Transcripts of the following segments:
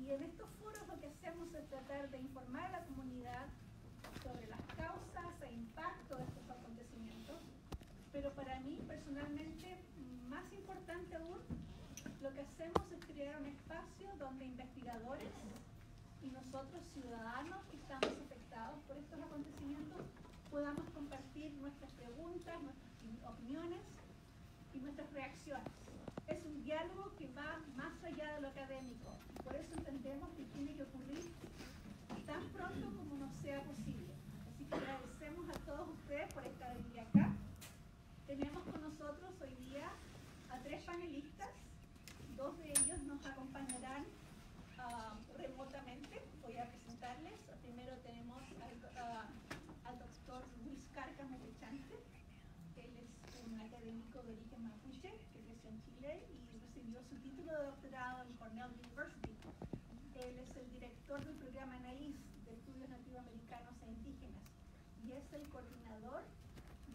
Y en estos foros lo que hacemos es tratar de informar a la comunidad sobre las causas e impacto de estos acontecimientos. Pero para mí, personalmente, más importante aún, lo que hacemos es crear un espacio donde investigadores y nosotros, ciudadanos que estamos afectados por estos acontecimientos, podamos compartir nuestras preguntas, nuestras opiniones y nuestras reacciones. Es un diálogo que va más allá de lo académico. Por eso entendemos que tiene que ocurrir tan pronto como nos sea posible. Así que agradecemos a todos ustedes por estar hoy acá. Tenemos con nosotros hoy día a tres panelistas. Dos de ellos nos acompañarán uh, remotamente. Voy a presentarles. Primero tenemos al, uh, al doctor Luis Cárcamo Pechante. Él es un académico de origen mapuche que creció en Chile y recibió su título de doctorado en Cornell University. Él es el director del programa NAIS de Estudios Nativoamericanos e Indígenas y es el coordinador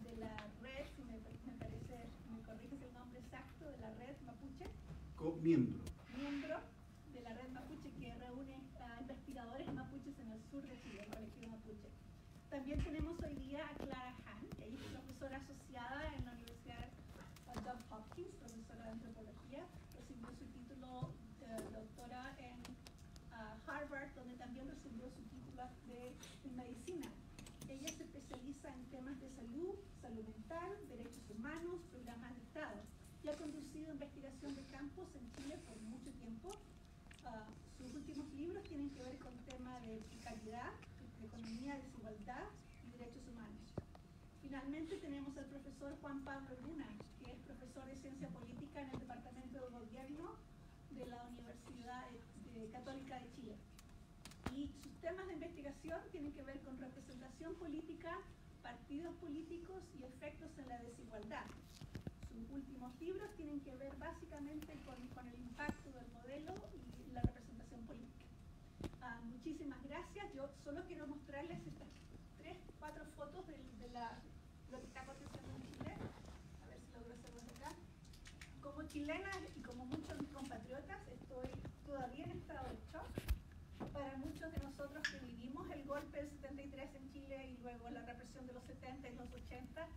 de la red, si me, me parece, me corriges el nombre exacto, de la red Mapuche. Miembro. Miembro de la red Mapuche que reúne a investigadores mapuches en el sur de Chile, el colectivo Mapuche. También tenemos hoy día a Clara Han, que es profesora asociada en la Universidad Johns Hopkins, profesora de antropología, recibió su título de doctora en uh, Harvard, donde también recibió su título de, de medicina. Ella se especializa en temas de salud, salud mental, derechos humanos, programas de Estado y ha conducido investigación de campos en Chile por mucho tiempo. Uh, sus últimos libros tienen que ver con temas de calidad, de economía, desigualdad y derechos humanos. Finalmente tenemos al profesor Juan Pablo Luna, que es profesor de ciencia política en el Departamento de Gobierno de la Universidad Católica de Chile. Y sus temas de investigación tienen que ver con representación política, partidos políticos y efectos en la desigualdad. Sus últimos libros tienen que ver básicamente con, con el impacto del modelo y la representación política. Uh, muchísimas gracias. Yo solo quiero mostrarles estas tres, cuatro fotos de, de la, lo que está aconteciendo en Chile. A ver si logro hacerlo de acá. Como chilena y como muchos mis compatriotas, estoy todavía en estado de shock. Para muchos de nosotros que vivimos el golpe del 73 en Chile y luego la represión de los 70 y los 80,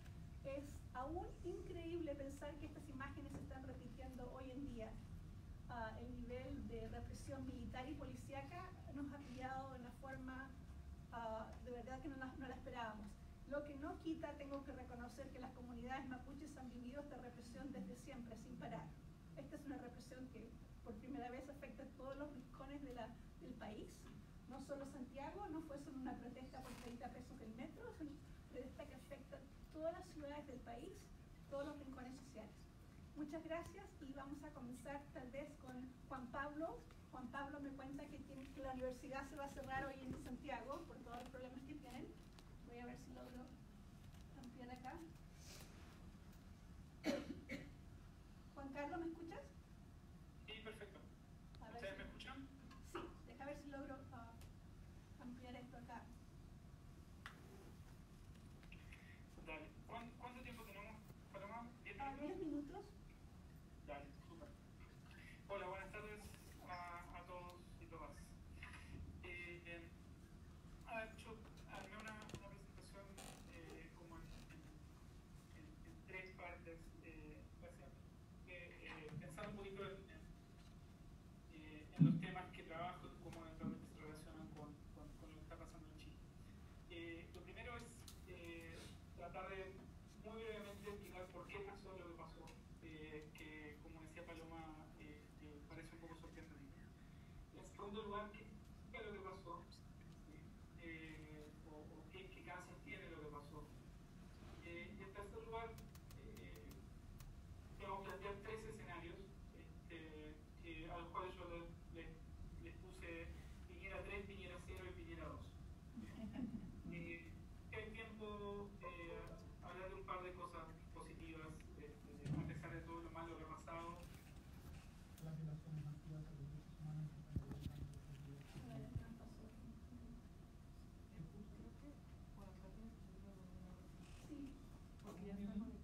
es aún increíble pensar que estas imágenes se están repitiendo hoy en día. Uh, el nivel de represión militar y policíaca nos ha pillado de una forma uh, de verdad que no la, no la, esperábamos. Lo que no quita, tengo que reconocer que las comunidades mapuches han vivido esta represión desde siempre, sin parar. Esta es una represión que por primera vez afecta a todos los rincones de la, del país. No solo Santiago, no fue solo una protesta por 30 pesos del metro, es una protesta que afecta a todas las ciudades del país, todos los rincones sociales. Muchas gracias y vamos a comenzar tal vez con Juan Pablo. Juan Pablo me cuenta que, tiene, que la universidad se va a cerrar hoy en Santiago por todos los problemas que tienen. Voy a ver si logro ampliar acá. Juan Carlos, ¿me escuchas? Sí, perfecto. A ver ¿Ustedes si- me escuchan? Sí, deja ver si logro uh, ampliar esto acá. Dale. ¿Cuán- ¿Cuánto tiempo tenemos, Paloma? ¿Diez A 10 minutos? minutos. Dale, súper. Hola, buenas tardes a, a todos y todas. Eh, eh, a ver, yo armé una, una presentación eh, como en, en- en- en tres partes, eh, básicamente, eh, pensando un poquito en, en- eh, en los temas que trabajo y cómo eventualmente se relacionan con, con- con lo que está pasando en Chile. Eh, lo primero es eh, tratar de muy brevemente explicar por qué pasó lo que pasó, eh, que como decía Paloma, eh, eh, parece un poco sorprendente. En segundo lugar, qué Yes, mm -hmm.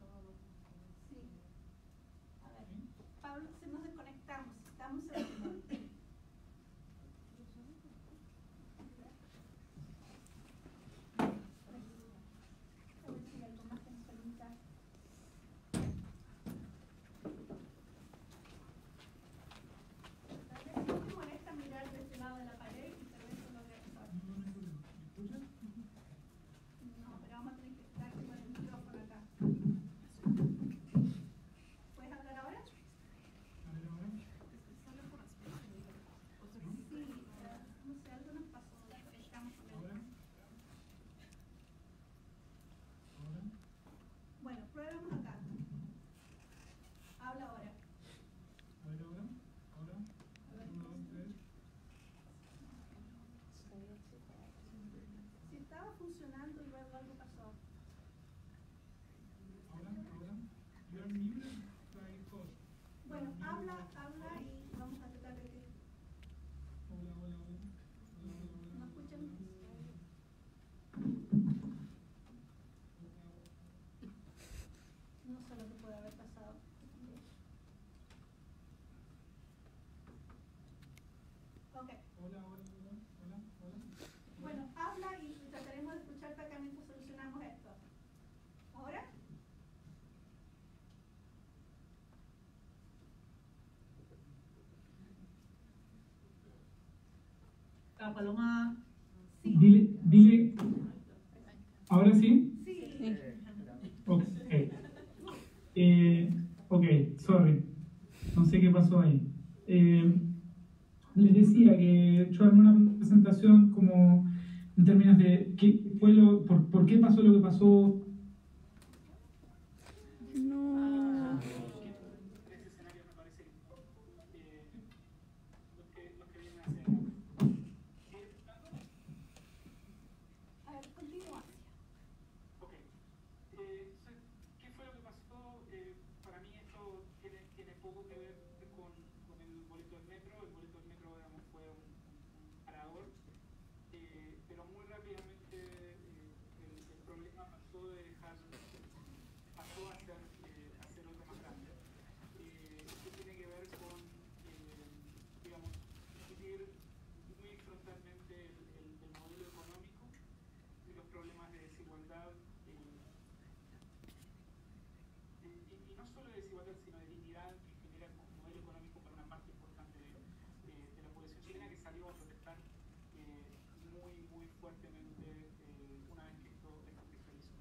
La paloma. Sí. Dile, dile, ¿ahora sí? Sí. Ok. Eh, ok, sorry. No sé qué pasó ahí. Eh, les decía que yo armé una presentación como en términos de qué fue lo, por, por qué pasó lo que pasó, Ese escenario me parece eh, lo, que, lo que viene a hacer. ¿Sigue escuchando? A ver, continúa. Ok. Eh, entonces, ¿qué fue lo que pasó? Eh, para mí esto tiene, tiene poco que ver con, con el boleto del metro. El boleto del metro digamos, fue un, un parador, eh, pero muy rápidamente eh, el, el problema pasó de dejar, pasó a ser, eh, a ser otro más grande. Eh, esto tiene que ver con, eh, digamos, discutir muy frontalmente el, el, el modelo económico y los problemas de desigualdad eh, y, y- y no solo de desigualdad sino de dignidad que genera como modelo económico para una parte importante de, de- de la población chilena que salió a protestar eh, muy muy fuertemente eh, una vez que esto, esto se realizó.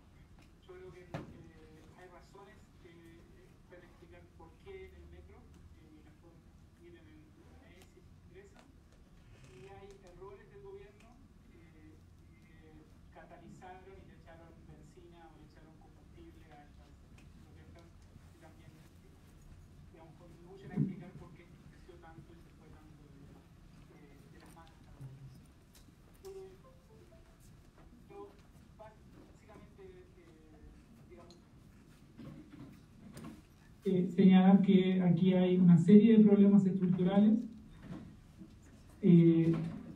Yo creo que eh, hay razones que eh, pueden explicar por qué en el metro eh, y mejor ir en el en si ingresa y hay errores del gobierno eh, que catalizaron y le echaron benzina o le echaron combustible a estas protestas que también eh, Eh, eh, señalar que aquí hay una serie de problemas estructurales eh,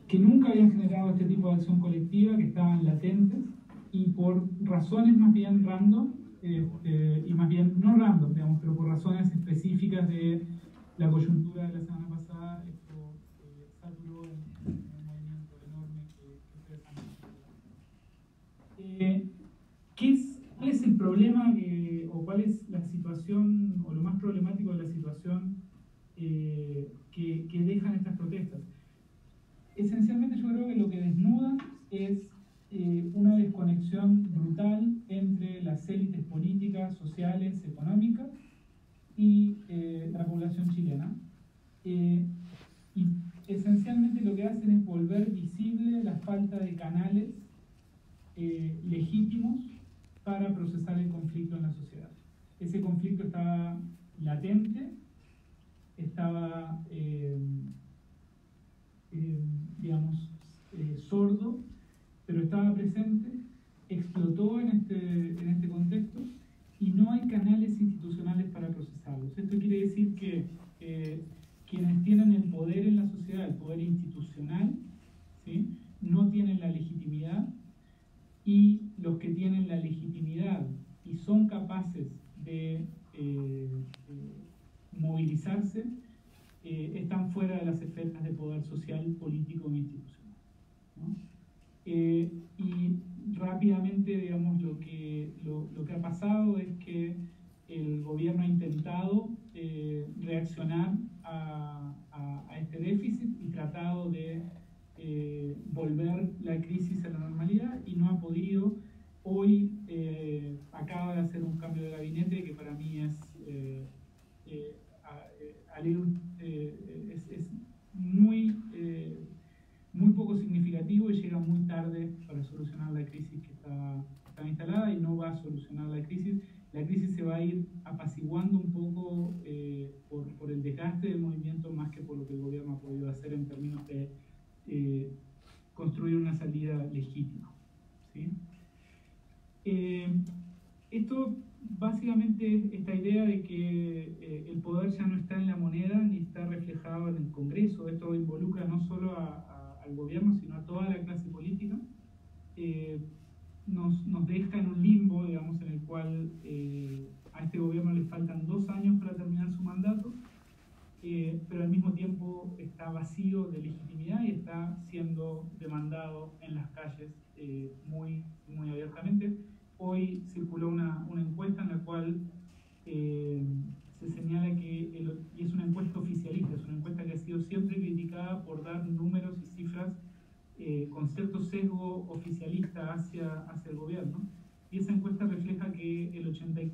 que nunca habían generado este tipo de acción colectiva, que estaban latentes y por razones más bien random, este, y más bien no random, digamos, pero por razones específicas de la coyuntura de la semana pasada, esto eh, saturó en, en un movimiento enorme que, que ustedes han visto. Eh, ¿qué es, ¿Cuál es el problema que- o cuál es la situación o lo más problemático de la situación eh, que, que dejan estas protestas? Esencialmente yo creo que lo que desnuda es eh, una desconexión brutal entre las élites políticas, sociales, económicas y eh, la población chilena. Eh, y esencialmente lo que hacen es volver visible la falta de canales eh, legítimos para procesar el conflicto en la sociedad. Ese conflicto estaba latente, estaba, eh, eh, digamos, sordo, pero estaba presente, explotó en este, en este contexto y no hay canales institucionales para procesarlos. Esto quiere decir que eh, quienes tienen el poder en la sociedad, el poder institucional, ¿sí? no tienen la legitimidad y los que tienen la legitimidad y son capaces de eh, eh, movilizarse eh, están fuera de las esferas de poder social, político e institucional. ¿no? Eh, y rápidamente, digamos, lo que, lo, que ha pasado es que el gobierno ha intentado eh, reaccionar a, a- a este déficit y tratado de eh, volver la crisis a la normalidad y no ha podido. el Congreso, esto involucra no solo al gobierno, sino a toda la clase política, eh, nos, nos, deja en un limbo, digamos, en el cual eh, a este gobierno le faltan dos años para terminar su mandato, eh, pero al mismo tiempo está vacío de legitimidad y está siendo demandado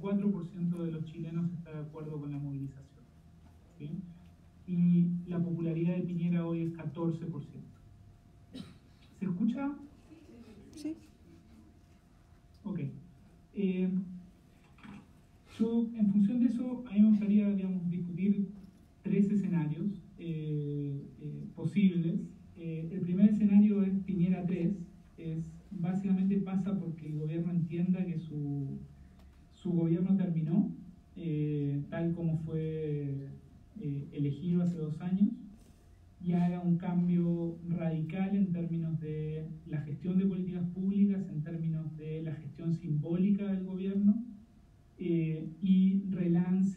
4% de los chilenos está de acuerdo con la movilización. ¿sí? Y la popularidad de Piñera hoy es 14%. ¿Se escucha? Sí. Ok. Eh, yo, en función de eso, a mí me gustaría digamos, discutir tres escenarios eh, eh posibles. Eh, el primer escenario es Piñera 3, es básicamente pasa porque el gobierno entienda que su su gobierno terminó, eh, tal como fue eh, elegido hace dos años, y haga un cambio radical en términos de la gestión de políticas públicas, en términos de la gestión simbólica del gobierno, eh, y relance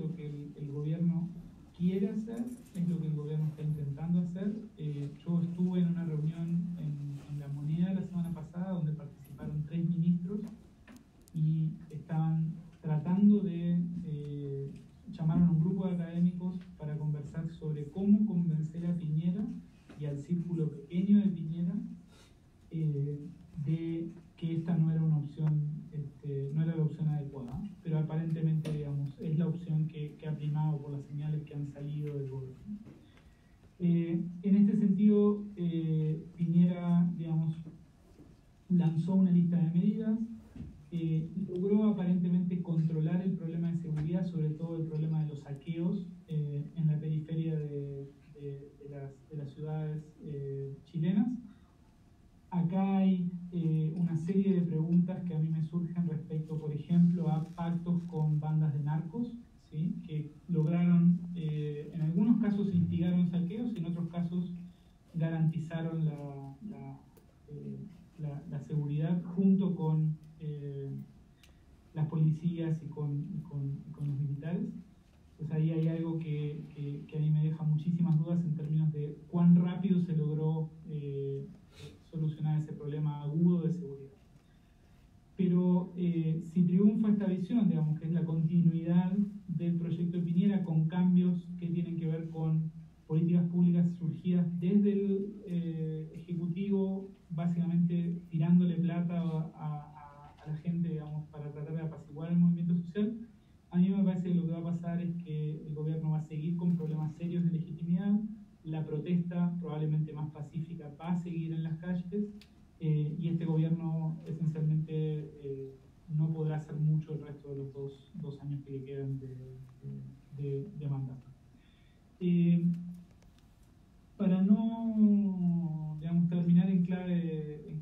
lo que el, el gobierno quiere hacer, es lo que el gobierno está intentando hacer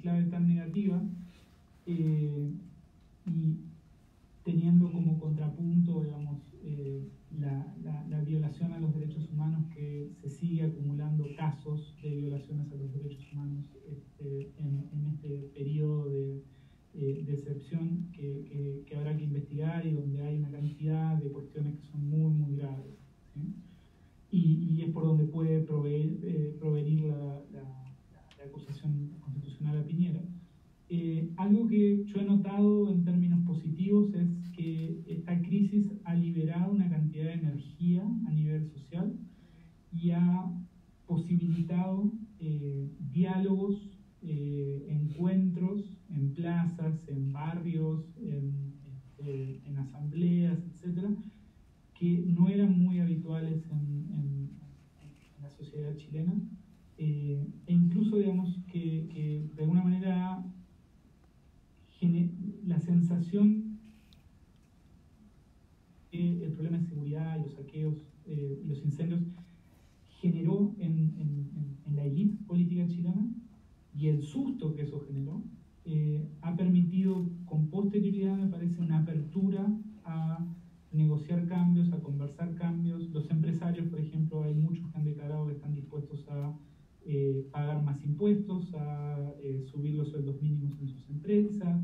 clave, tan negativa y teniendo como contrapunto digamos, la, la, la, violación a los derechos humanos que se sigue acumulando casos de violaciones a los derechos humanos este, en, en, este periodo de, eh, de excepción que, que, que, habrá que investigar y donde hay una cantidad de cuestiones que son muy, muy graves. ¿sí? Y, y, es por donde puede proveer, eh, provenir la, la, la, acusación constitucional a Piñera. Eh, algo que yo he notado en términos positivos es que esta crisis ha liberado una cantidad de energía a nivel social y ha posibilitado eh, diálogos, eh, encuentros en plazas, en barrios, en, este, en asambleas, etcétera, que no eran muy habituales en, en la sociedad chilena. Eh, e incluso, digamos, que, que de alguna manera sensación que el problema de seguridad y los saqueos eh, y los incendios generó en, en, en, la élite política chilena y el susto que eso generó eh, ha permitido con posterioridad, me parece, una apertura a negociar cambios, a conversar cambios. Los empresarios, por ejemplo, hay muchos que han declarado que están dispuestos a eh, pagar más impuestos, a eh, subir los sueldos mínimos en sus empresas.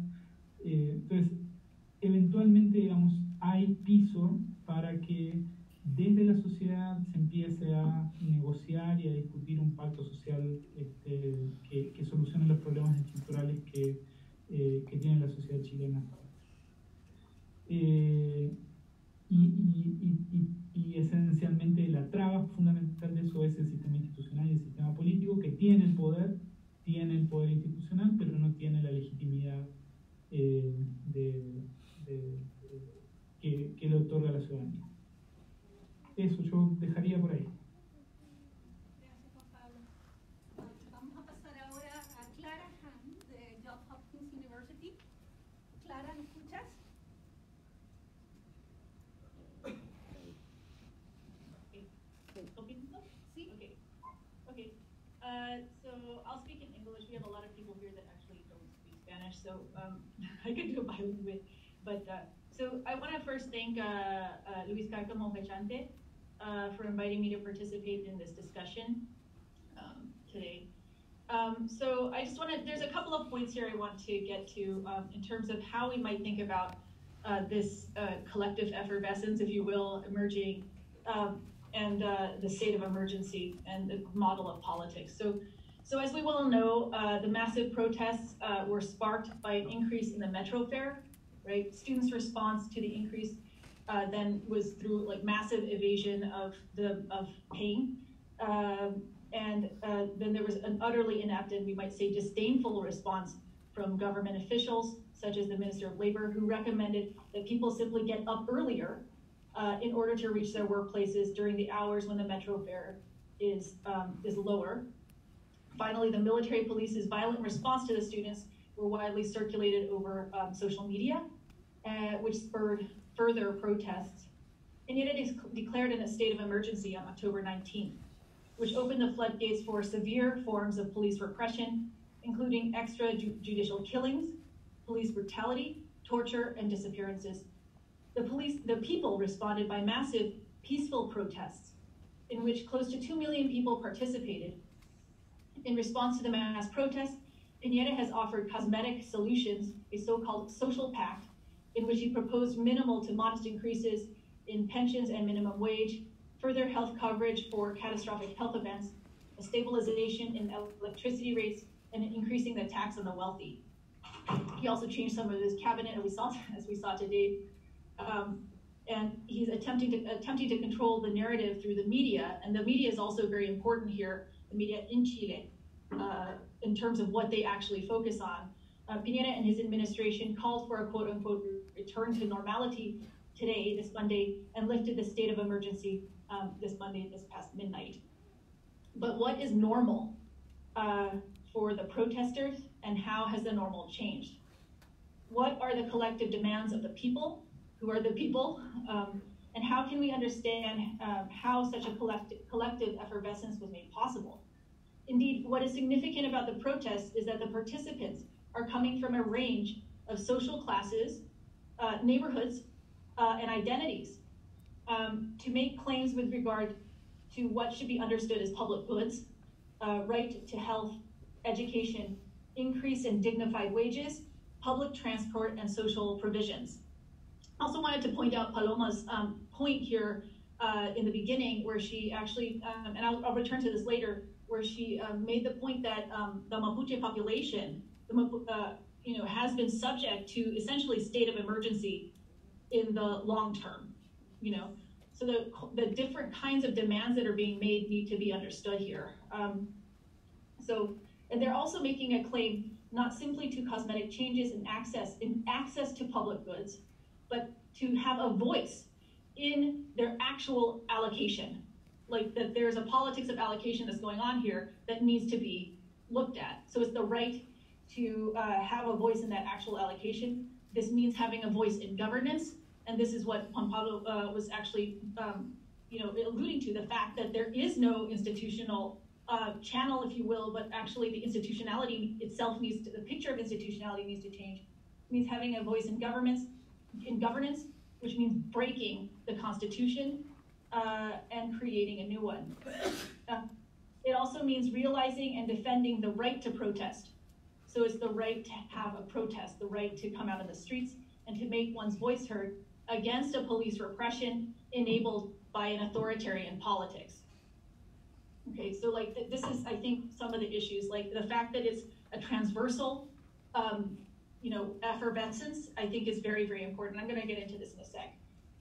Eh, entonces, eventualmente, digamos, hay piso para que desde la sociedad se empiece a negociar y a discutir un pacto social este, que, que, solucione los problemas estructurales que, eh, que tiene la sociedad chilena. Eh, y, y, y, y, esencialmente la traba fundamental de eso es el sistema institucional y el sistema político que tiene el poder, tiene el poder institucional, pero no tiene la legitimidad ¿me escuchas? Sí. Okay. Okay. Uh, so I'll speak in English. We have a lot of people here that actually don't speak Spanish, so um, I could do it bilingual. But uh, so I want to first thank uh, uh Luis Carcamo Hechante uh, for inviting me to participate in this discussion um, today. Um, so I just want to, there's a couple of points here I want to get to um, in terms of how we might think about uh, this collective effervescence, if you will, emerging um, and uh, the state of emergency and the model of politics. So, so as we well know, uh, the massive protests uh, were sparked by an increase in the metro fare, right? Students' response to the increase uh, then was through like massive evasion of the of paying. Um, and uh, then there was an utterly inept and we might say disdainful response from government officials, such as the Minister of Labor, who recommended that people simply get up earlier uh, in order to reach their workplaces during the hours when the metro fare is, um, is lower. Finally, the military police's violent response to the students were widely circulated over um, social media, uh, which spurred further protests. And yet it is declared in a state of emergency on October 19th, which opened the floodgates for severe forms of police repression, including extrajudicial killings, police brutality, torture, and disappearances the police, the people responded by massive peaceful protests in which close to 2 million people participated. In response to the mass protests, Piñera has offered cosmetic solutions, a so-called social pact, in which he proposed minimal to modest increases in pensions and minimum wage, further health coverage for catastrophic health events, a stabilization in electricity rates, and increasing the tax on the wealthy. He also changed some of his cabinet, as we saw, as we saw today, um, and he's attempting to attempting to control the narrative through the media. And the media is also very important here, the media in Chile, uh, in terms of what they actually focus on. Uh, and his administration called for a quote unquote return to normality today, this Monday, and lifted the state of emergency um, this Monday, this past midnight. But what is normal uh, for the protesters, and how has the normal changed? What are the collective demands of the people? Who are the people? Um, and how can we understand um, how such a collective, collective effervescence was made possible? Indeed, what is significant about the protests is that the participants are coming from a range of social classes, uh, neighborhoods, uh, and identities um, to make claims with regard to what should be understood as public goods, uh, right to health, education, increase in dignified wages, public transport, and social provisions. I also wanted to point out Paloma's um, point here uh, in the beginning, where she actually, um, and I'll, I'll, return to this later, where she um, made the point that um, the Mapuche population, the, uh, you know, has been subject to essentially state of emergency in the long term. You know, so the the different kinds of demands that are being made need to be understood here. Um, so, and they're also making a claim not simply to cosmetic changes in access in access to public goods, but to have a voice in their actual allocation. Like that there's a politics of allocation that's going on here that needs to be looked at. So it's the right to uh, have a voice in that actual allocation. This means having a voice in governance, and this is what Juan Pablo uh, was actually, um, you know, alluding to the fact that there is no institutional uh, channel, if you will, but actually the institutionality itself needs to, the picture of institutionality needs to change. It means having a voice in governments, in governance, which means breaking the Constitution uh, and creating a new one. Uh, it also means realizing and defending the right to protest. So it's the right to have a protest, the right to come out in the streets and to make one's voice heard against a police repression enabled by an authoritarian politics. Okay, so like th this is, I think, some of the issues, like the fact that it's a transversal um, you know, effervescence, I think is very, very important. I'm going to get into this in a sec.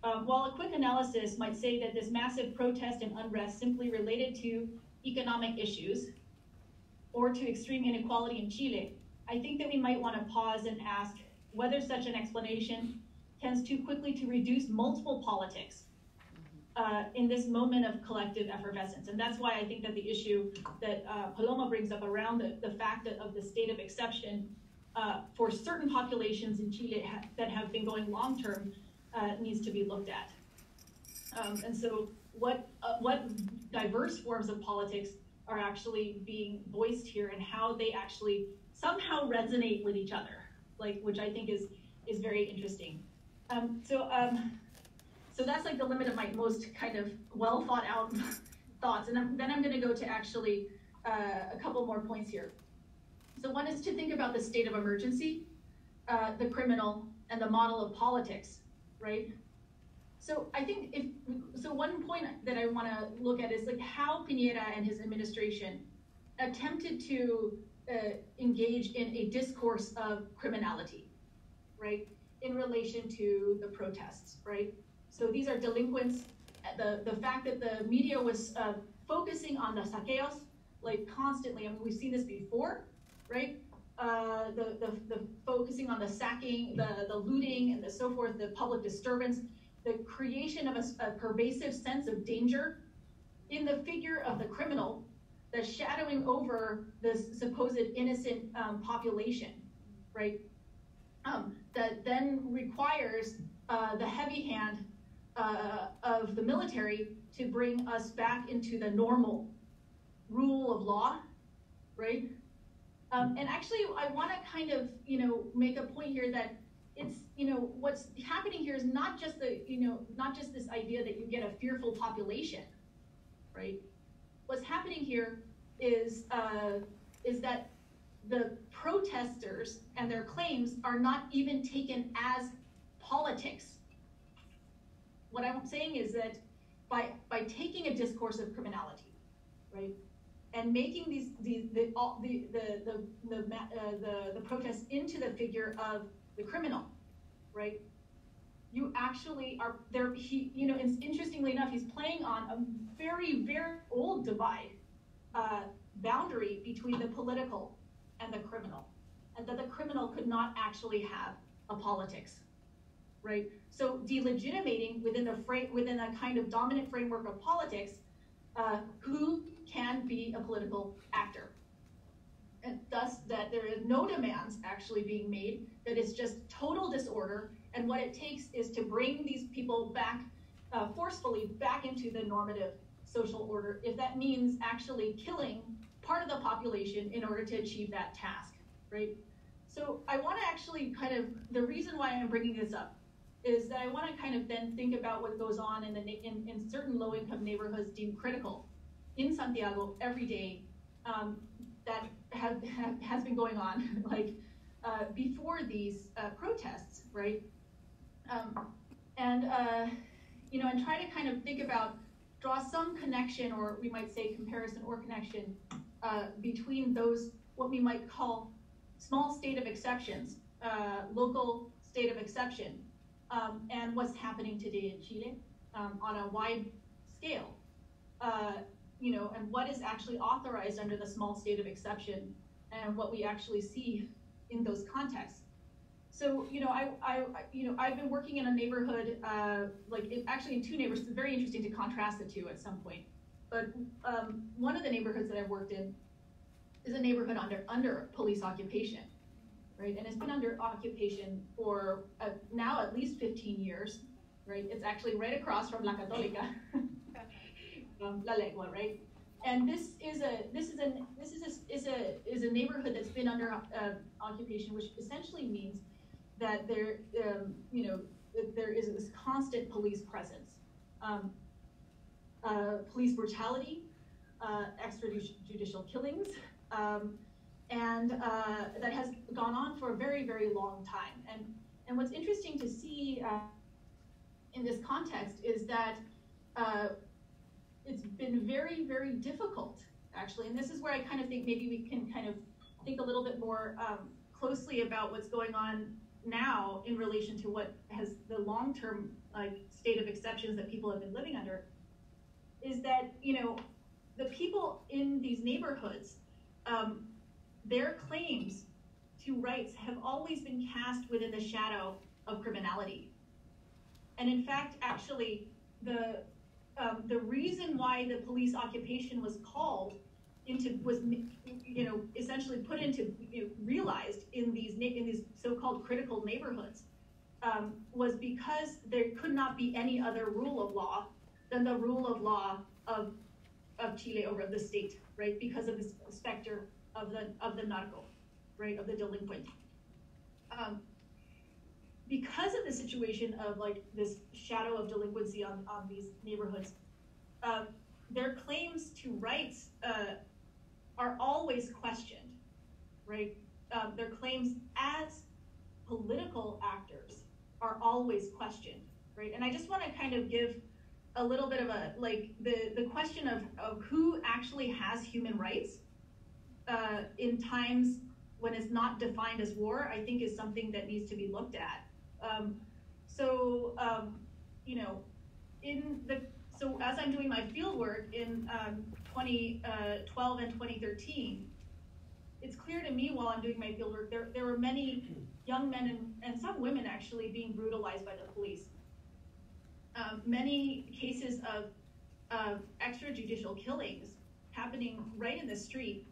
Um, while a quick analysis might say that this massive protest and unrest simply related to economic issues or to extreme inequality in Chile, I think that we might want to pause and ask whether such an explanation tends too quickly to reduce multiple politics uh, in this moment of collective effervescence. And that's why I think that the issue that uh, Paloma brings up around the, the fact that of the state of exception uh, for certain populations in Chile ha that have been going long term uh, needs to be looked at. Um, and so, what uh, what diverse forms of politics are actually being voiced here, and how they actually somehow resonate with each other, like which I think is is very interesting. Um, so um, so that's like the limit of my most kind of well thought out thoughts, and then I'm going to go to actually uh, a couple more points here. So one is to think about the state of emergency, uh, the criminal, and the model of politics, right? So I think if so, one point that I want to look at is like how Pineda and his administration attempted to uh, engage in a discourse of criminality, right, in relation to the protests, right? So these are delinquents. The the fact that the media was uh, focusing on the saqueos like constantly. I mean, we've seen this before right? Uh, the, the, the focusing on the sacking, the, the looting, and the so forth, the public disturbance, the creation of a, a pervasive sense of danger in the figure of the criminal that's shadowing over the supposed innocent um, population, right? Um, that then requires uh, the heavy hand uh, of the military to bring us back into the normal rule of law, right? Um, and actually, I want to kind of, you know, make a point here that it's, you know, what's happening here is not just the, you know, not just this idea that you get a fearful population, right? What's happening here is, uh, is that the protesters and their claims are not even taken as politics. What I'm saying is that by by taking a discourse of criminality, right? and making these, these the, all, the, the, the, the, uh, the, the protests into the figure of the criminal, right? You actually are there. He, you know, interestingly enough, he's playing on a very, very old divide, uh, boundary between the political and the criminal, and that the criminal could not actually have a politics, right? So delegitimating within the frame, within a kind of dominant framework of politics, uh, who can be a political actor. And thus that there is no demands actually being made, that it's just total disorder, and what it takes is to bring these people back uh, forcefully back into the normative social order, if that means actually killing part of the population in order to achieve that task, right? So I want to actually kind of, the reason why I'm bringing this up is that I want to kind of then think about what goes on in, the, in, in certain low-income neighborhoods deemed critical in Santiago every day um, that have, have, has been going on like uh, before these uh, protests, right? Um, and uh, you know, and try to kind of think about draw some connection, or we might say comparison or connection uh, between those what we might call small state of exceptions, uh, local state of exception, um, and what's happening today in Chile um, on a wide scale. Uh, you know, and what is actually authorized under the small state of exception, and what we actually see in those contexts. So, you know, I, I, you know, I've been working in a neighborhood, uh, like it, actually in two neighborhoods. It's very interesting to contrast the two at some point. But um, one of the neighborhoods that I've worked in is a neighborhood under under police occupation, right? And it's been under occupation for uh, now at least 15 years, right? It's actually right across from La Católica, um, La Legua, right? And this is a this is a this is a is a is a neighborhood that's been under uh, occupation, which essentially means that there, um, you know, there is this constant police presence. Um, uh, police brutality, uh, extrajudicial killings, um, and uh, that has gone on for a very, very long time. And, and what's interesting to see uh, in this context is that uh, it's been very, very difficult, actually. And this is where I kind of think maybe we can kind of think a little bit more um, closely about what's going on now in relation to what has the long-term like state of exceptions that people have been living under is that you know the people in these neighborhoods um, their claims to rights have always been cast within the shadow of criminality. And in fact actually the um, the reason why the police occupation was called into was you know essentially put into you know, realized in these in these so-called critical neighborhoods um, was because there could not be any other rule of law than the rule of law of of Chile over the state, right? Because of this specter of the of the narco, right, of the delinquent. Um, because of the situation of like this shadow of delinquency on, on these neighborhoods, uh, their claims to rights uh, are always questioned, right? Um, their claims as political actors are always questioned, right? And I just want to kind of give a little bit of a like the the question of, of who actually has human rights uh, in times when it's not defined as war, I think is something that needs to be looked at. Um, so um, you know, in the so as I'm doing my field work in um, 2012 uh, and 2013, it's clear to me while I'm doing my fieldwork, there, there were many young men and, and some women actually being brutalized by the police. Um, many cases of, of extrajudicial killings happening right in the street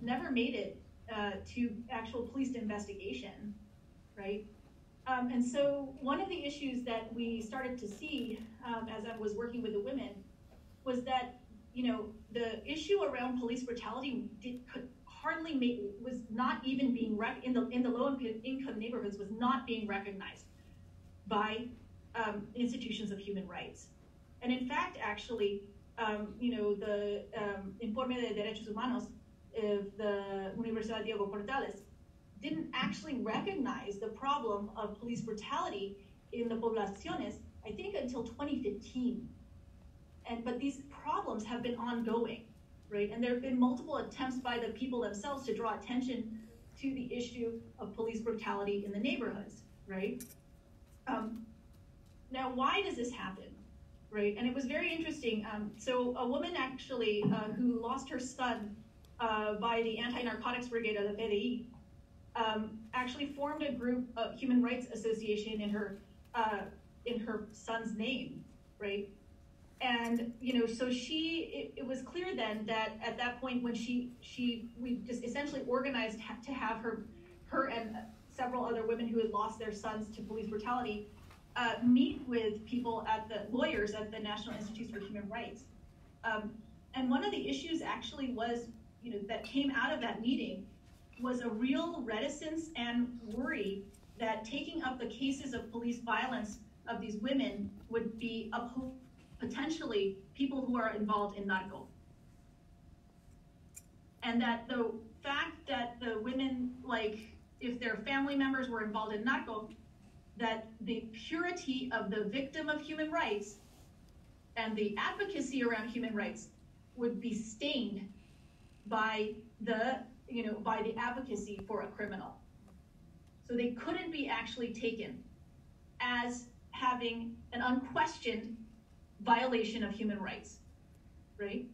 never made it uh, to actual police investigation, right? Um, and so one of the issues that we started to see um, as I was working with the women was that you know, the issue around police brutality did, could hardly make was not even being rec- in the in the low income neighborhoods was not being recognized by um, institutions of human rights, and in fact, actually, um, you know, the um, Informe de Derechos Humanos of the Universidad Diego Portales didn't actually recognize the problem of police brutality in the poblaciones, I think until 2015 and but these problems have been ongoing, right? And there have been multiple attempts by the people themselves to draw attention to the issue of police brutality in the neighborhoods, right? Um, now, why does this happen, right? And it was very interesting. Um, so, a woman actually uh, who lost her son uh, by the anti-narcotics brigade of the PDI um, actually formed a group of human rights association in her uh, in her son's name, right? And you know, so she it, it, was clear then that at that point when she she we just essentially organized ha- to have her her and several other women who had lost their sons to police brutality uh, meet with people at the lawyers at the National Institutes for Human Rights. Um, and one of the issues actually was, you know, that came out of that meeting was a real reticence and worry that taking up the cases of police violence of these women would be uphold potentially people who are involved in narco. And that the fact that the women, like, if their family members were involved in narco, that the purity of the victim of human rights and the advocacy around human rights would be stained by the, you know, by the advocacy for a criminal. So they couldn't be actually taken as having an unquestioned violation of human rights, right?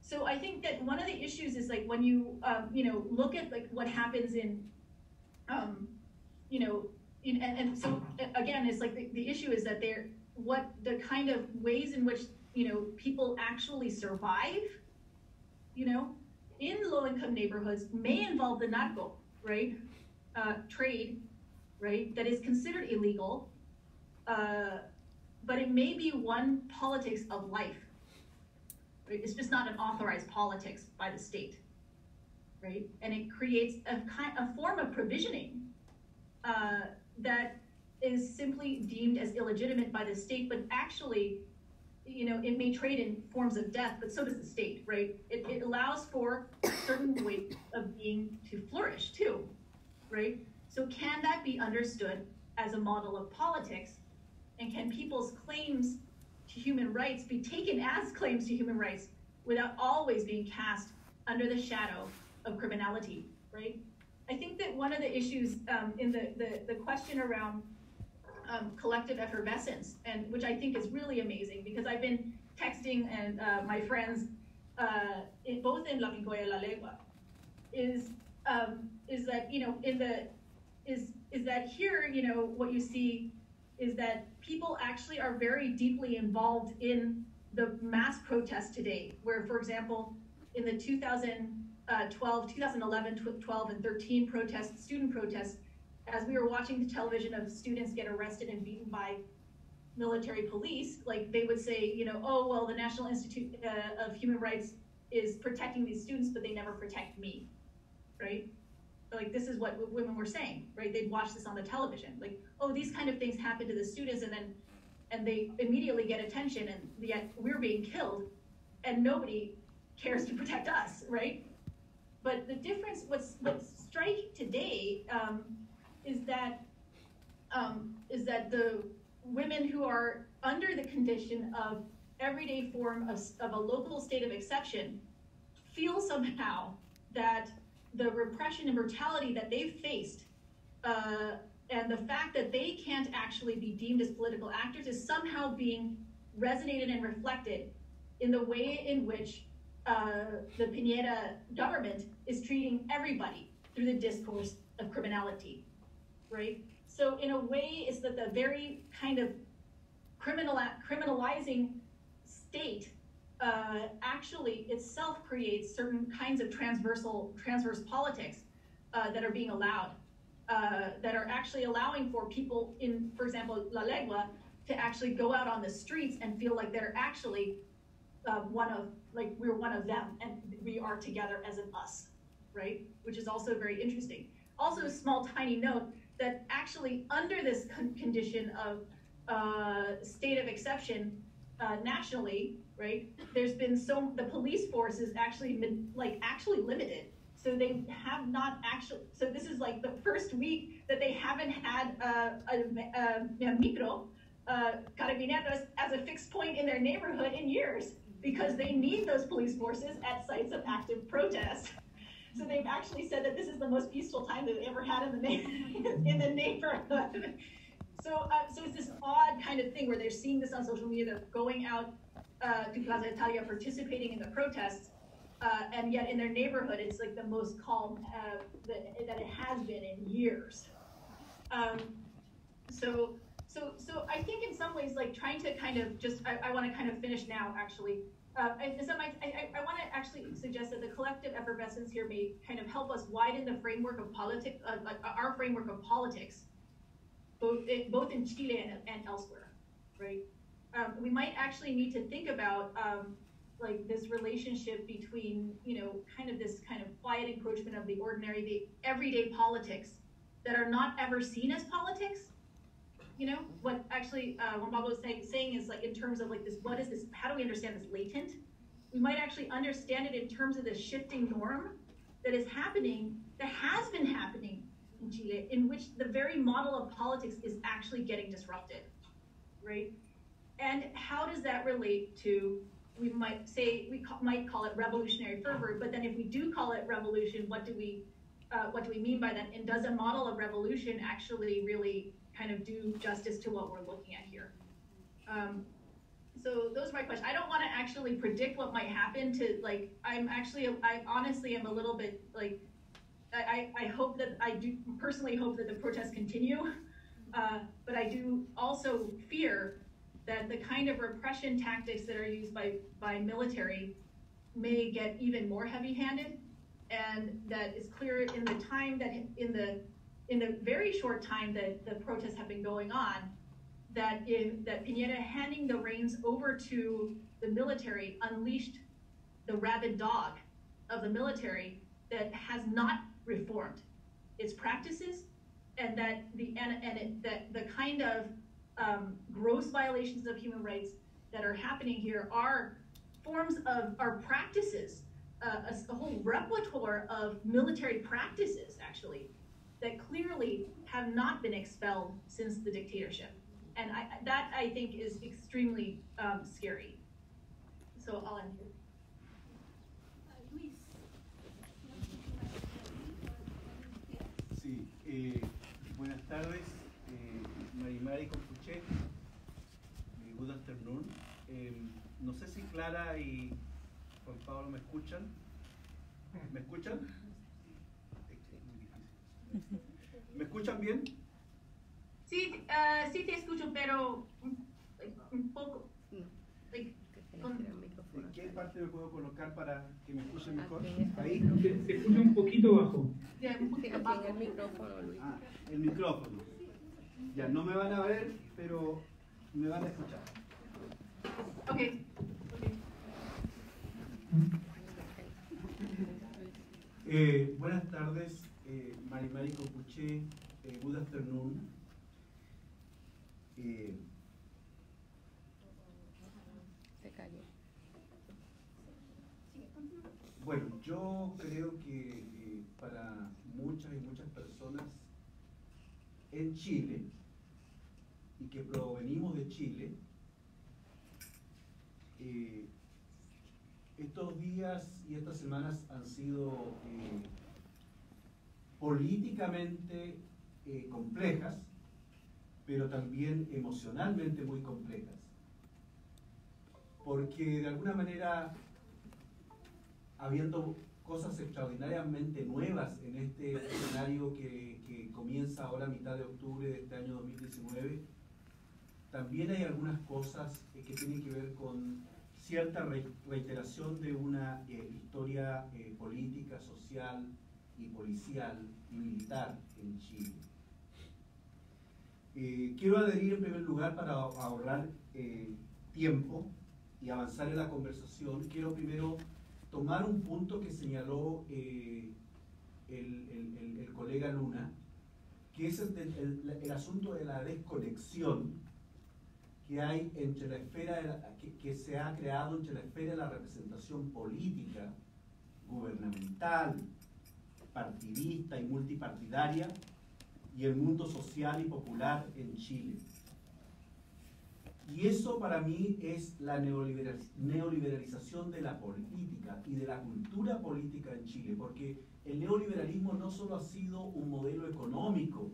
So I think that one of the issues is like when you um, you know look at like what happens in um, you know in, and, and so again it's like the, the issue is that they're what the kind of ways in which you know people actually survive you know in low income neighborhoods may involve the narco right uh, trade right that is considered illegal uh, but it may be one politics of life. Right? It's just not an authorized politics by the state, right? And it creates a kind, a form of provisioning uh, that is simply deemed as illegitimate by the state, but actually, you know, it may trade in forms of death, but so does the state, right? It, it allows for certain way of being to flourish too, right? So can that be understood as a model of politics and can people's claims to human rights be taken as claims to human rights without always being cast under the shadow of criminality, right? I think that one of the issues um, in the, the, the, question around um, collective effervescence, and which I think is really amazing because I've been texting and uh, my friends, uh, in, both in La Pincoya La Legua, is um, is that you know in the is is that here you know what you see is that people actually are very deeply involved in the mass protest today, where, for example, in the 2012, 2011, 12, and 13 protests, student protests, as we were watching the television of students get arrested and beaten by military police, like they would say, you know, oh, well, the National Institute uh, of Human Rights is protecting these students, but they never protect me, right? like this is what women were saying, right? They'd watch this on the television, like, oh, these kind of things happen to the students, and then and they immediately get attention, and yet we're being killed, and nobody cares to protect us, right? But the difference, what's what's striking today, um, is that um, is that the women who are under the condition of everyday form of, of a local state of exception feel somehow that the repression and brutality that they've faced uh, and the fact that they can't actually be deemed as political actors is somehow being resonated and reflected in the way in which uh, the Piñera government is treating everybody through the discourse of criminality, right? So in a way, it's that the very kind of criminal criminalizing state uh, actually itself creates certain kinds of transversal transverse politics uh, that are being allowed, uh, that are actually allowing for people in, for example, La Legua, to actually go out on the streets and feel like they're actually uh, one of, like we're one of them and we are together as an us, right? Which is also very interesting. Also, a small tiny note that actually under this con- condition of uh, state of exception uh, nationally, right? There's been so the police force is actually like actually limited. So they have not actually. So this is like the first week that they haven't had a, a, a, a micro uh, carabineros as a fixed point in their neighborhood in years because they need those police forces at sites of active protest. So they've actually said that this is the most peaceful time they've ever had in the na- in the neighborhood. So, uh, so it's this odd kind of thing where they're seeing this on social media. They're going out uh, to Plaza Italia participating in the protests, uh, and yet in their neighborhood, it's like the most calm uh, that, that, it has been in years. Um, so, so, so I think in some ways, like trying to kind of just, I, I want to kind of finish now, actually. Uh, and so I, I, I want to actually suggest that the collective effervescence here may kind of help us widen the framework of politics, uh, uh, our framework of politics, both in, both in Chile and, and elsewhere, right? Um, we might actually need to think about um, like this relationship between, you know, kind of this kind of quiet encroachment of the ordinary, the everyday politics that are not ever seen as politics, you know, what actually uh, Juan was saying, saying is like in terms of like this, what is this, how do we understand this latent? We might actually understand it in terms of this shifting norm that is happening, that has been happening in Chile, in which the very model of politics is actually getting disrupted, right? And how does that relate to, we might say, we ca might call it revolutionary fervor, but then if we do call it revolution, what do we, uh, what do we mean by that? And does a model of revolution actually really kind of do justice to what we're looking at here. Um, so those are my questions. I don't want to actually predict what might happen to like, I'm actually, I honestly am a little bit like, I, I hope that, I do personally hope that the protests continue, uh, but I do also fear that the kind of repression tactics that are used by, by military may get even more heavy-handed, and that is clear in the time that in the in the very short time that the protests have been going on, that in that Piñera handing the reins over to the military unleashed the rabid dog of the military that has not reformed its practices, and that the and, and it, that the kind of um, gross violations of human rights that are happening here are forms of our practices, uh, a, a whole repertoire of military practices, actually, that clearly have not been expelled since the dictatorship. And I, that, I think, is extremely um, scary. So I'll end here. Sí, eh, buenas tardes, eh, Marimari Compuche, eh, good afternoon. Eh, no sé si Clara y Juan Pablo me escuchan. ¿Me escuchan? ¿Me escuchan bien? Sí, uh, sí te escucho, pero un poco. Con, ¿En qué parte me puedo colocar para que me escuchen mejor? Ahí. Se, se escucha un poquito bajo. yeah, un poquito bajo. el micrófono, Luis. Ah, el micrófono. Ya, no me van a ver, pero me van a escuchar. Okay. okay. Eh, buenas tardes, eh, Marimari Copuche, eh, good afternoon. Eh, Se cayó. bueno, yo creo que eh, para muchas y muchas personas en Chile, y que provenimos de Chile, eh, estos días y estas semanas han sido eh, políticamente eh, complejas, pero también emocionalmente muy complejas. Porque de alguna manera, habiendo cosas extraordinariamente nuevas en este escenario que, que comienza ahora a mitad de octubre de este año 2019, también hay algunas cosas eh, que tienen que ver con cierta re- reiteración de una eh, historia eh, política, social y policial y militar en Chile. Eh, quiero adherir en primer lugar para ahorrar eh, tiempo y avanzar en la conversación. Quiero primero tomar un punto que señaló eh, el, el- el- el colega Luna, que es el, asunto de la desconexión que hay entre la esfera de la- que, que se ha creado entre la esfera de la representación política, gubernamental, partidista y multipartidaria y el mundo social y popular en Chile. Y eso para mí es la neoliberal- neoliberalización de la política y de la cultura política en Chile, porque el neoliberalismo no solo ha sido un modelo económico,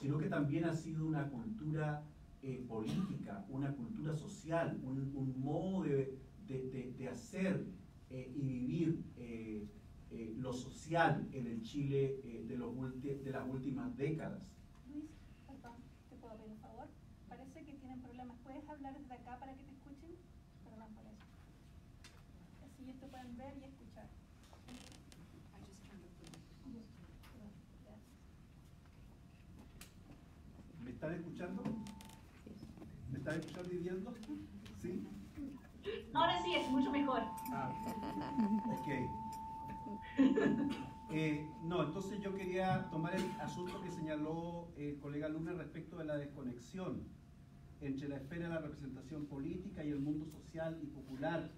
sino que también ha sido una cultura eh, política, una cultura social, un, modo de, de- de- de hacer eh, y vivir eh, eh, lo social en el Chile eh, de, los ulti- de las últimas décadas. Luis, perdón, ¿te puedo pedir un favor? tienen problemas. ¿Puedes hablar desde acá para que te escuchen? Perdón por eso. Así ellos te pueden ver y escuchar. ¿Me están escuchando? ¿Me están escuchando y viendo? ¿Sí? Ahora sí es mucho mejor. Ah, ok. Eh, no, entonces yo quería tomar el asunto que señaló el colega Luna respecto de la desconexión entre la esfera de la representación política y el mundo social y popular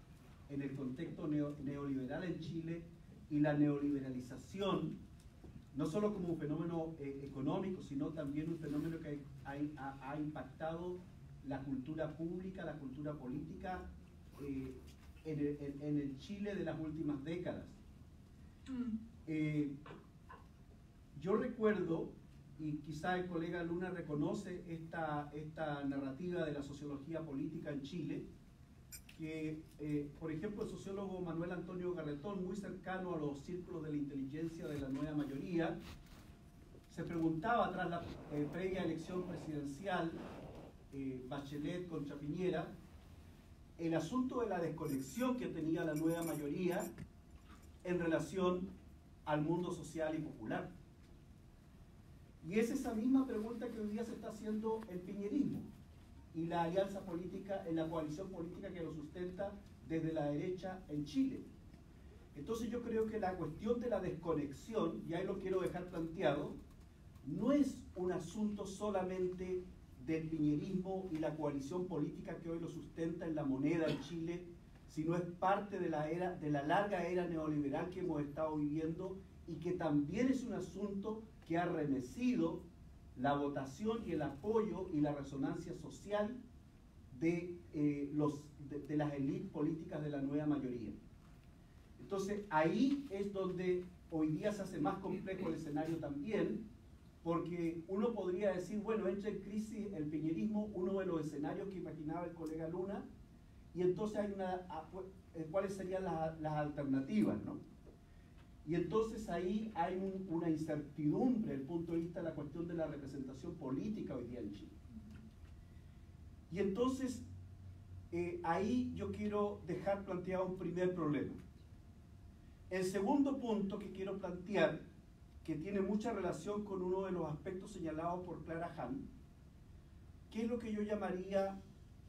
en el contexto neo- neoliberal en Chile y la neoliberalización, no solo como un fenómeno eh, económico, sino también un fenómeno que ha, impactado la cultura pública, la cultura política eh, en- en el Chile de las últimas décadas. Eh, yo recuerdo, y quizá el colega Luna reconoce esta, esta narrativa de la sociología política en Chile, que, eh, por ejemplo, el sociólogo Manuel Antonio Garretón, muy cercano a los círculos de la inteligencia de la nueva mayoría, se preguntaba tras la eh, previa elección presidencial, eh, Bachelet contra Piñera, el asunto de la desconexión que tenía la nueva mayoría en relación al mundo social y popular. Y es esa misma pregunta que hoy día se está haciendo el piñerismo y la alianza política, en la coalición política que lo sustenta desde la derecha en Chile. Entonces yo creo que la cuestión de la desconexión, y ahí lo quiero dejar planteado, no es un asunto solamente del piñerismo y la coalición política que hoy lo sustenta en la moneda en Chile, sino es parte de la, era, de la larga era neoliberal que hemos estado viviendo y que también es un asunto que ha remecido la votación y el apoyo y la resonancia social de, eh, los, de, las élites políticas de la nueva mayoría. Entonces ahí es donde hoy día se hace más complejo el escenario también, porque uno podría decir, bueno, entra en crisis el piñerismo, uno de los escenarios que imaginaba el colega Luna, y entonces hay una, a- eh, cuáles serían las, las alternativas, ¿no? Y entonces ahí hay un- una incertidumbre desde el punto de vista de la cuestión de la representación política hoy día en Chile. Y entonces eh, ahí yo quiero dejar planteado un primer problema. El segundo punto que quiero plantear, que tiene mucha relación con uno de los aspectos señalados por Clara Hahn, que es lo que yo llamaría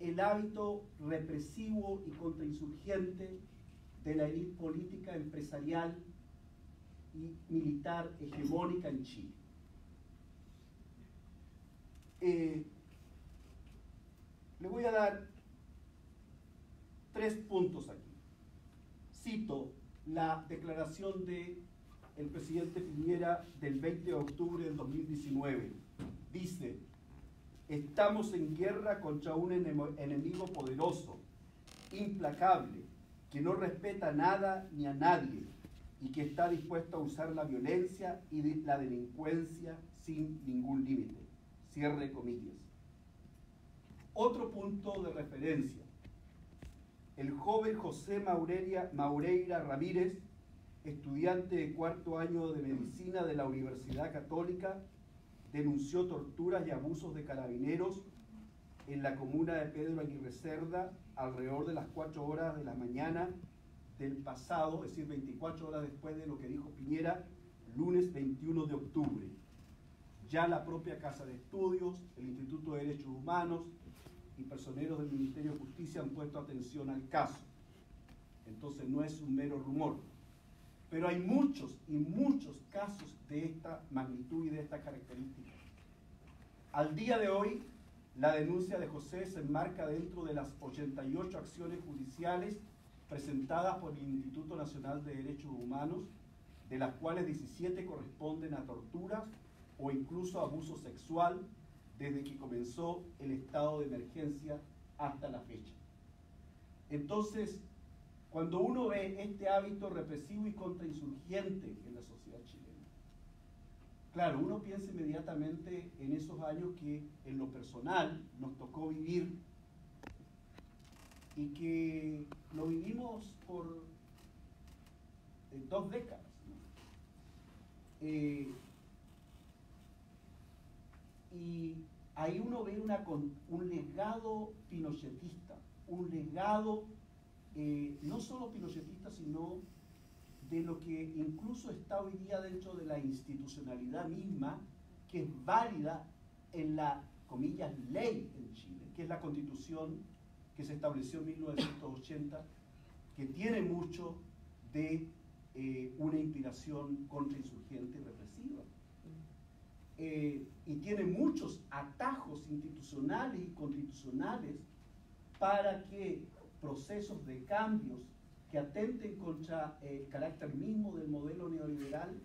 el hábito represivo y contrainsurgente de la élite política, empresarial y militar hegemónica en Chile. Eh, le voy a dar tres puntos aquí. Cito la declaración de el presidente Piñera del 20 de octubre del 2019. Dice, estamos en guerra contra un enemigo poderoso, implacable, que no respeta nada ni a nadie y que está dispuesto a usar la violencia y la delincuencia sin ningún límite. Cierre comillas. Otro punto de referencia. El joven José Maurelia, Maureira Ramírez, estudiante de cuarto año de medicina de la Universidad Católica, denunció torturas y abusos de carabineros en la comuna de Pedro Aguirre Cerda alrededor de las 4 horas de la mañana del pasado, es decir, 24 horas después de lo que dijo Piñera, lunes 21 de octubre. Ya la propia Casa de Estudios, el Instituto de Derechos Humanos y personeros del Ministerio de Justicia han puesto atención al caso. Entonces no es un mero rumor. Pero hay muchos y muchos casos de esta magnitud y de esta característica. Al día de hoy, la denuncia de José se enmarca dentro de las 88 acciones judiciales presentadas por el Instituto Nacional de Derechos Humanos, de las cuales 17 corresponden a torturas o incluso abuso sexual desde que comenzó el estado de emergencia hasta la fecha. Entonces, cuando uno ve este hábito represivo y contrainsurgente en la sociedad chilena, claro, uno piensa inmediatamente en esos años que en lo personal nos tocó vivir y que lo vivimos por eh, dos décadas. Eh, y ahí uno ve un legado pinochetista, un legado eh, no solo pinochetista, sino de lo que incluso está hoy día dentro de la institucionalidad misma, que es válida en la, comillas, ley en Chile, que es la constitución que se estableció en 1980, que tiene mucho de eh, una inspiración contrainsurgente y represiva. Eh, y tiene muchos atajos institucionales y constitucionales para que procesos de cambios que atenten contra el carácter mismo del modelo neoliberal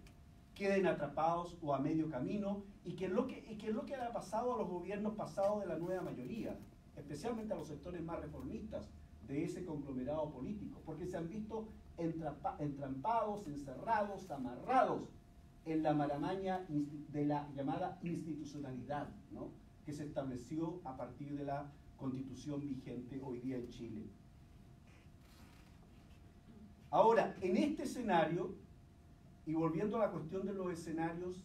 queden atrapados o a medio camino y que es lo que, lo que ha pasado a los gobiernos pasados de la nueva mayoría, especialmente a los sectores más reformistas de ese conglomerado político, porque se han visto entrampados, encerrados, amarrados en la maramaña de la llamada institucionalidad, ¿no? que se estableció a partir de la constitución vigente hoy día en Chile. Ahora, en este escenario, y volviendo a la cuestión de los escenarios,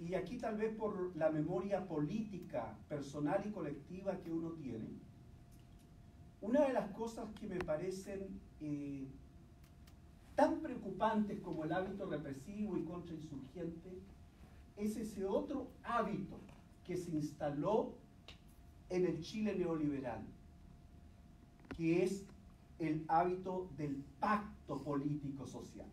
y aquí tal vez por la memoria política, personal y colectiva que uno tiene, una de las cosas que me parecen eh, tan preocupantes como el hábito represivo y contrainsurgente es ese otro hábito que se instaló en el Chile neoliberal, que es el hábito del pacto político social.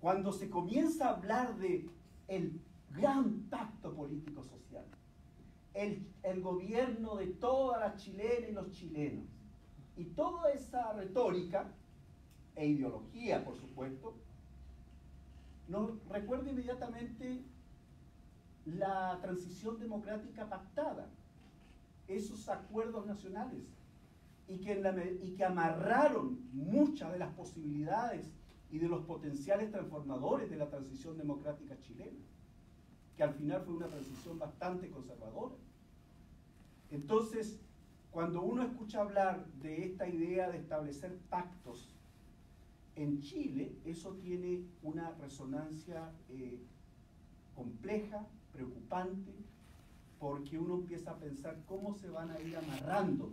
Cuando se comienza a hablar de el gran pacto político social, el, el gobierno de todas las chilenas y los chilenos, y toda esa retórica e ideología, por supuesto, nos recuerda inmediatamente la transición democrática pactada, esos acuerdos nacionales, y que, amarraron muchas de las posibilidades y de los potenciales transformadores de la transición democrática chilena, que al final fue una transición bastante conservadora. Entonces, cuando uno escucha hablar de esta idea de establecer pactos en Chile, eso tiene una resonancia eh, compleja, preocupante, porque uno empieza a pensar cómo se van a ir amarrando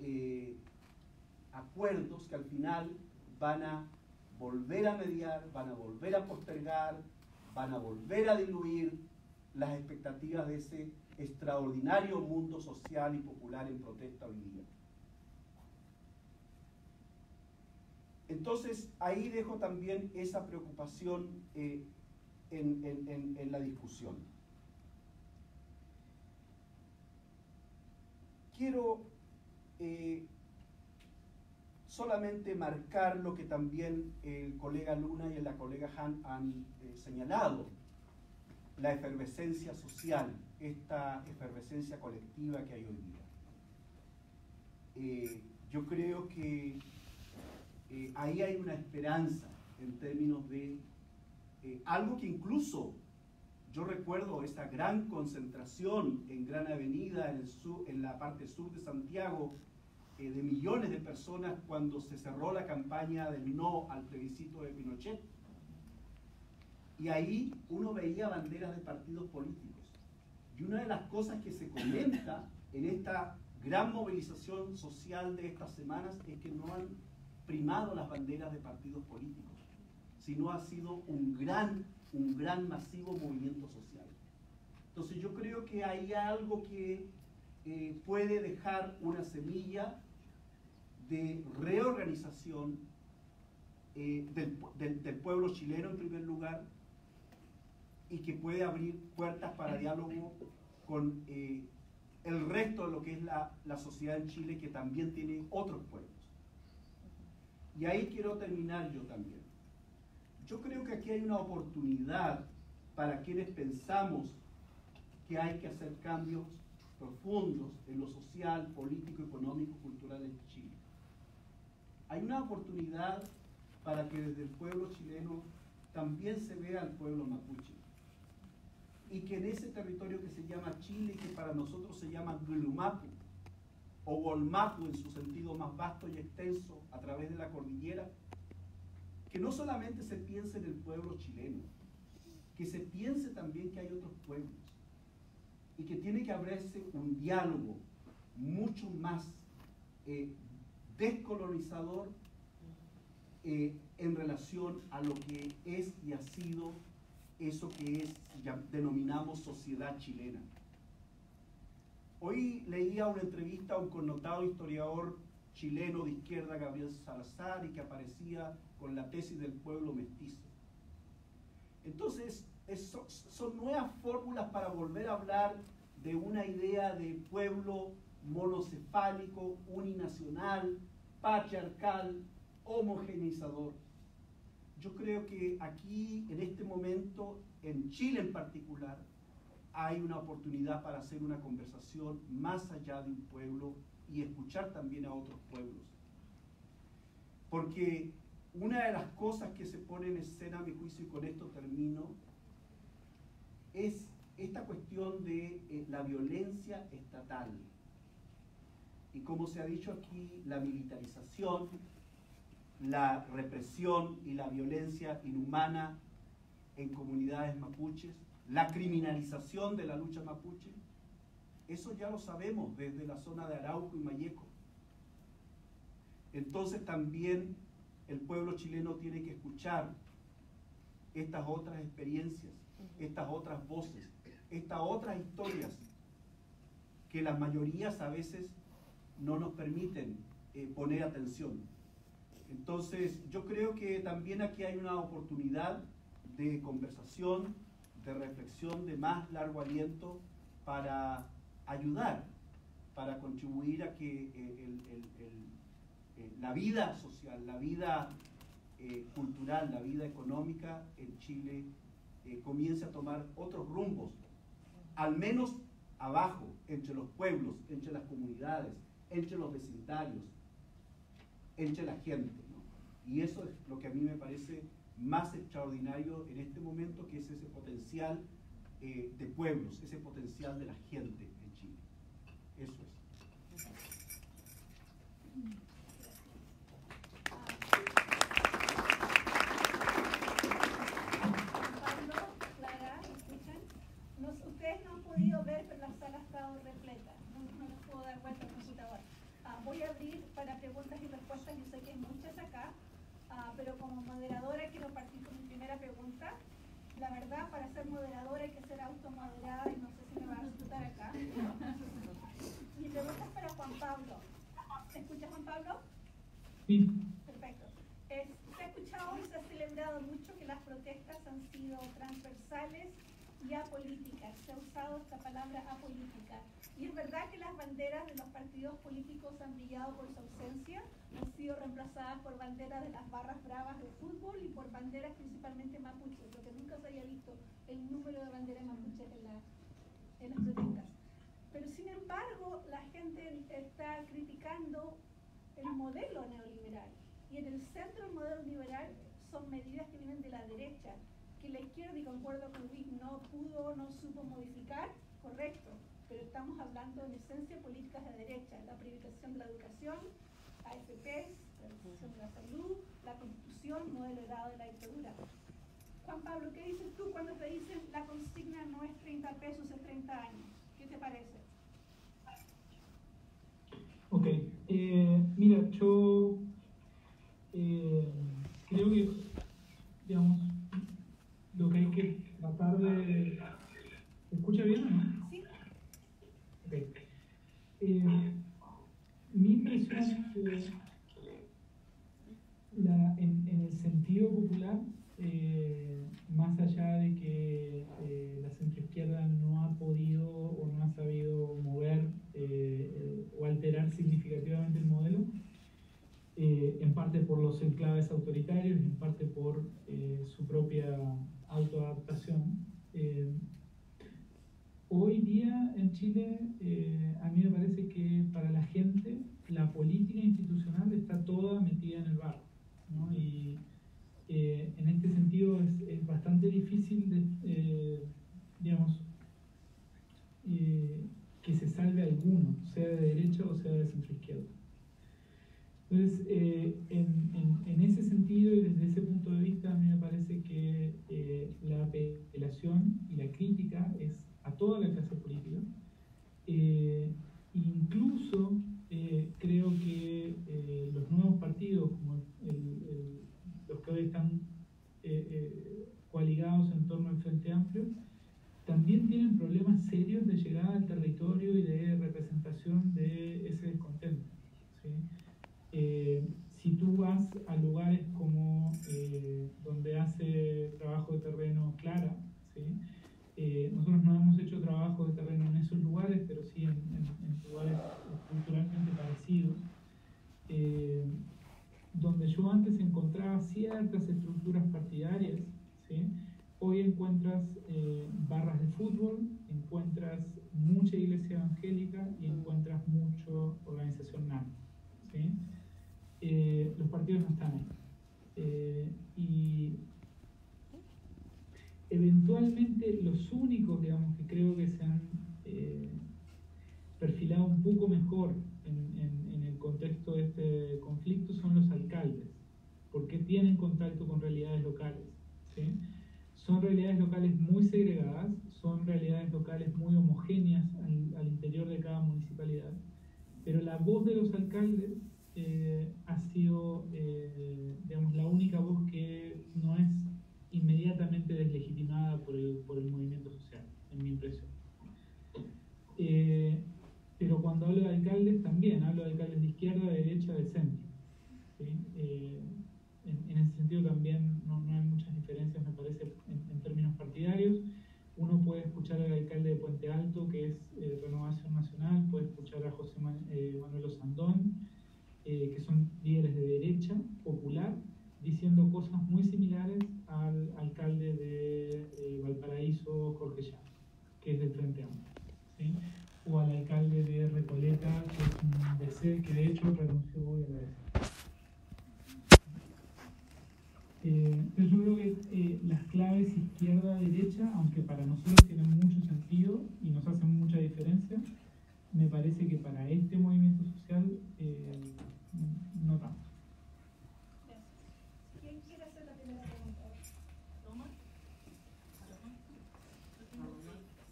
eh, acuerdos que al final van a volver a mediar, van a volver a postergar, van a volver a diluir las expectativas de ese extraordinario mundo social y popular en protesta hoy día. Entonces, ahí dejo también esa preocupación eh, en, en- la discusión. Quiero eh, solamente marcar lo que también el colega Luna y la colega Han han eh, señalado, la efervescencia social, esta efervescencia colectiva que hay hoy día. Eh, yo creo que ahí hay una esperanza en términos de algo que incluso yo recuerdo esa gran concentración en Gran Avenida, en, el sur- en la parte sur de Santiago, eh, de millones de personas cuando se cerró la campaña del no al plebiscito de Pinochet. Y ahí uno veía banderas de partidos políticos. Y una de las cosas que se comenta en esta gran movilización social de estas semanas es que no han primado las banderas de partidos políticos, sino ha sido un gran, un gran masivo movimiento social. Entonces yo creo que hay algo que eh, puede dejar una semilla de reorganización eh, del, pu- del- del pueblo chileno en primer lugar y que puede abrir puertas para diálogo con eh, el resto de lo que es la, la sociedad en Chile que también tiene otros pueblos. Y ahí quiero terminar yo también. Yo creo que aquí hay una oportunidad para quienes pensamos que hay que hacer cambios profundos en lo social, político, económico, cultural en Chile. Hay una oportunidad para que desde el pueblo chileno también se vea al pueblo mapuche. Y que en ese territorio que se llama Chile y que para nosotros se llama Glumapu, o Golmapu en su sentido más vasto y extenso a través de la cordillera, que no solamente se piense en el pueblo chileno, que se piense también que hay otros pueblos, y que tiene que abrirse un diálogo mucho más eh, descolonizador eh, en relación a lo que es y ha sido eso que es, ya denominamos sociedad chilena. Hoy leía una entrevista a un connotado historiador chileno de izquierda, Gabriel Salazar, y que aparecía con la tesis del pueblo mestizo. Entonces, son nuevas fórmulas para volver a hablar de una idea de pueblo monocefálico, uninacional, patriarcal, homogeneizador. Yo creo que aquí, en este momento, en Chile en particular, hay una oportunidad para hacer una conversación más allá de un pueblo y escuchar también a otros pueblos. Porque una de las cosas que se pone en escena, a mi juicio, y con esto termino, es esta cuestión de eh, la violencia estatal. Y como se ha dicho aquí, la militarización, la represión y la violencia inhumana en comunidades mapuches, la criminalización de la lucha mapuche, eso ya lo sabemos desde la zona de Arauco y Mayeco. Entonces también el pueblo chileno tiene que escuchar estas otras experiencias, estas otras voces, estas otras historias que las mayorías a veces no nos permiten eh, poner atención. Entonces yo creo que también aquí hay una oportunidad de conversación, de reflexión de más largo aliento para ayudar, para contribuir a que eh, eh, la vida social, la vida eh, cultural, la vida económica en Chile comience a tomar otros rumbos, al menos abajo, entre los pueblos, entre las comunidades, entre los vecindarios, entre la gente. Y eso es lo que a mí me parece más extraordinario en este momento, que es ese potencial de pueblos, ese potencial de la gente en Chile. Eso es. Pablo, Clara, ¿escuchan? ustedes no han podido ver, pero la sala ha estado repleta. No, les puedo dar vuelta computador. Ah, voy a abrir para preguntas y respuestas. Yo sé que hay muchas acá. Pero como moderadora quiero partir con mi primera pregunta. La verdad, para ser moderadora hay que ser automoderada y no sé si me va a resultar acá. mi pregunta es para Juan Pablo. ¿Se escucha Juan Pablo? Perfecto. se ha escuchado y se ha celebrado mucho que las protestas han sido transversales y apolíticas. Se ha usado esta palabra apolítica. Y es verdad que las banderas de los partidos políticos han brillado por su ausencia, han sido reemplazadas por banderas de las barras bravas de fútbol y por banderas principalmente mapuches, lo que nunca se haya visto el número de banderas mapuches en, en las protestas. Pero sin embargo, la gente está criticando el modelo neoliberal. Y en el centro del modelo liberal son medidas que vienen de la derecha, que la izquierda, y concuerdo con Luis, no pudo, no supo modificar, correcto, pero estamos hablando en esencia políticas de derecha, la privatización de la educación, AFP, la privatización de la salud, la constitución, modelo heredado de la dictadura. Juan Pablo, ¿qué dices tú cuando te dicen la consigna no es 30 pesos, es 30 años? ¿Qué te parece? Ok, eh, mira, yo eh, creo que, digamos, lo que hay que tratar de... ¿Se escucha bien o no? Eh, mi impresión es que en, el sentido popular, eh, más allá de que eh, la centroizquierda no ha podido o no ha sabido mover o alterar significativamente el modelo, en parte por los enclaves autoritarios, en parte por su propia autoadaptación, Hoy día en Chile, eh, a mí me parece que para la gente la política institucional está toda metida en el barro. Y eh, en este sentido es, bastante difícil, de, eh, digamos, que se salve alguno, sea de derecha o sea de centro izquierda. Entonces, eh, en, ese sentido y desde ese punto de vista, a mí me parece que eh, la apelación y la crítica es a toda la clase política. Eh, incluso creo que los nuevos partidos, como los que hoy están coaligados en torno al Frente Amplio, también tienen problemas serios de llegada al territorio y de representación de ese descontento eh, si tú vas a lugares como eh, donde hace trabajo de terreno Clara, ¿sí? Eh, nosotros no hemos hecho trabajo de terreno en esos lugares, pero sí en, en lugares culturalmente parecidos, eh, donde yo antes encontraba ciertas estructuras partidarias, ¿sí? hoy encuentras barras de fútbol, poco mejor en, en- en el contexto de este conflicto son los alcaldes, porque tienen contacto con realidades locales. ¿sí? Son realidades locales muy segregadas, son realidades locales muy homogéneas al, al interior de cada municipalidad, pero la voz de los alcaldes eh, ha sido, eh, digamos, la única voz que no es inmediatamente deslegitimada por el, por el movimiento social, en mi impresión. Eh, pero cuando hablo de alcaldes también, hablo de alcaldes de izquierda, de derecha, de centro. ¿sí? Eh, en, ese sentido también no, no hay muchas diferencias, me parece, en, términos partidarios. Uno puede escuchar al alcalde de Puente Alto, que es eh, Renovación Nacional, puede escuchar a José Ma- eh, Manuel Osandón, eh, que son líderes de derecha popular, diciendo cosas muy similares al alcalde de Valparaíso, Jorge Llanos, que es del Frente Amplio. ¿sí? O al alcalde de Recoleta, que es un que de hecho renunció hoy a la. Eh, yo creo que eh, las claves izquierda-derecha, aunque para nosotros tienen mucho sentido y nos hacen mucha diferencia, me parece que para este movimiento social eh, no tanto. Gracias. ¿Quién quiere hacer la primera pregunta?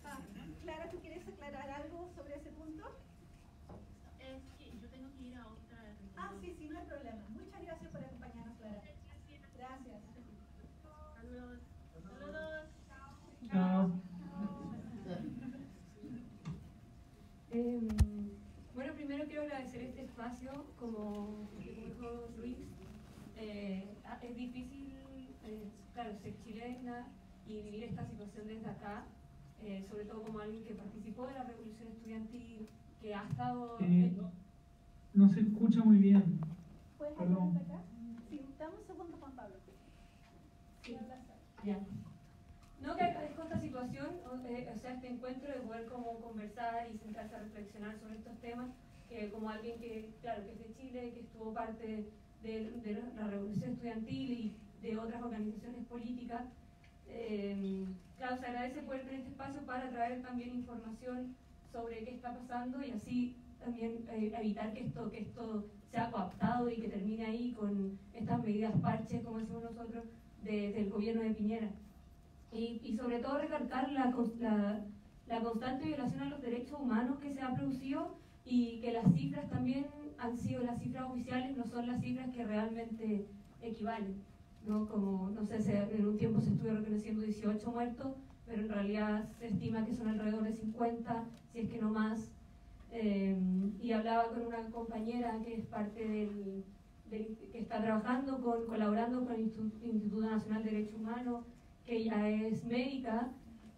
Ah, Clara, ¿tú quieres aclarar algo sobre ese punto? Es que yo tengo que ir a otra. Ah, sí, sí, no hay problema. Muchas gracias por acompañarnos, Clara. Gracias. Saludos. Saludos. Chao. Em, bueno, primero quiero agradecer este espacio, como, dijo Luis. eh, es difícil, eh, claro, ser chilena y vivir esta situación desde acá, eh, sobre todo como alguien que participó de la revolución estudiantil, que ha estado... Eh, no se escucha muy bien. ¿Puedes hablar de acá? Sí, dame un segundo, Juan Pablo. Sí. Ya. No, que agradezco esta situación, o, eh, o sea, este encuentro de poder como conversar y sentarse a reflexionar sobre estos temas, que como alguien que, claro, que es de Chile, que estuvo parte de, de la revolución estudiantil y de otras organizaciones políticas, eh, claro, se agradece poder tener este espacio para traer también información sobre qué está pasando y así también eh, evitar que esto, que esto sea coaptado y que termine ahí con estas medidas parches, como decimos nosotros, de- del gobierno de Piñera. Y, y sobre todo recalcar la, la, la constante violación a los derechos humanos que se ha producido y que las cifras también han sido las cifras oficiales, no son las cifras que realmente equivalen. ¿no? Como, no sé, en un tiempo se estuvo reconociendo 18 muertos, pero en realidad se estima que son alrededor de 50, si es que no más. Eh, y hablaba con una compañera que es parte del, del- que está trabajando, con, colaborando con el Institu- Instituto Nacional de Derechos Humanos, que ella es médica